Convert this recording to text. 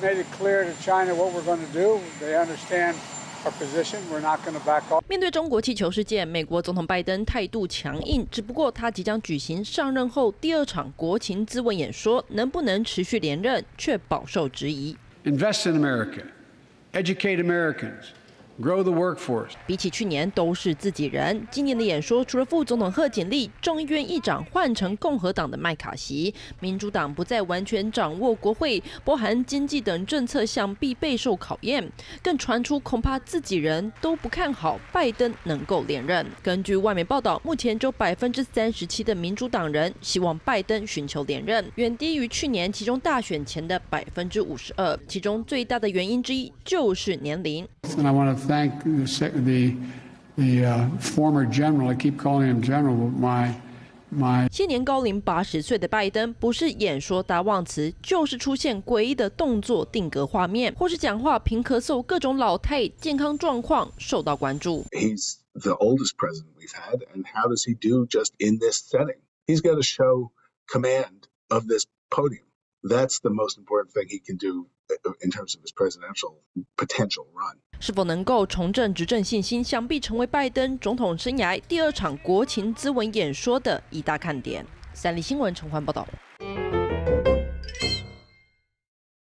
Made it clear to China what we're going to do. They understand our position. We're not going to back off. 面对中国气球事件，美国总统拜登态度强硬。只不过他即将举行上任后第二场国情咨文演说，能不能持续连任，却饱受质疑。Invest in America, educate Americans. Grow the workforce。比起去年都是自己人。今年的演说除了副总统贺锦丽，众议院议长换成共和党的麦卡锡，民主党不再完全掌握国会，包含经济等政策想必备受考验。更传出恐怕自己人都不看好拜登能够连任。根据外媒报道，目前只有百分之三十七的民主党人希望拜登寻求连任，远低于去年其中大选前的百分之五十二。其中最大的原因之一就是年龄。thank the the uh, former general. I keep calling him general, but my my. 现年高龄八十岁的拜登，不是演说大忘词，就是出现诡异的动作定格画面，或是讲话频咳嗽，各种老态健康状况受到关注。He's the oldest president we've had, and how does he do just in this setting? He's got to show command of this podium. That's the most important thing he can do in terms of his presidential potential run. 是否能够重振执政信心，想必成为拜登总统生涯第二场国情咨文演说的一大看点。三立新闻陈焕报道。